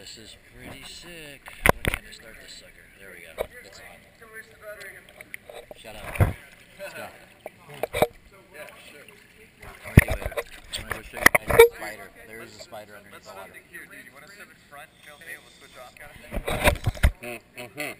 this is pretty sick. When can I start this sucker? There we go. It's on. Shut up. Let's go. There is a spider underneath the water. Here, dude. You wanna sit in front and tell me we'll switch off kind of thing? Mm-hmm.